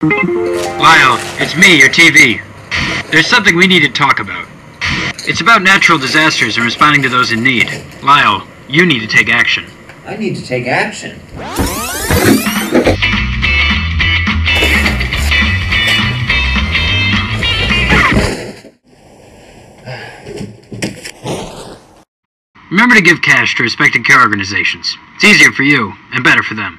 Lyle, it's me, your TV. There's something we need to talk about. It's about natural disasters and responding to those in need. Lyle, you need to take action. I need to take action. Remember to give cash to respected care organizations. It's easier for you, and better for them.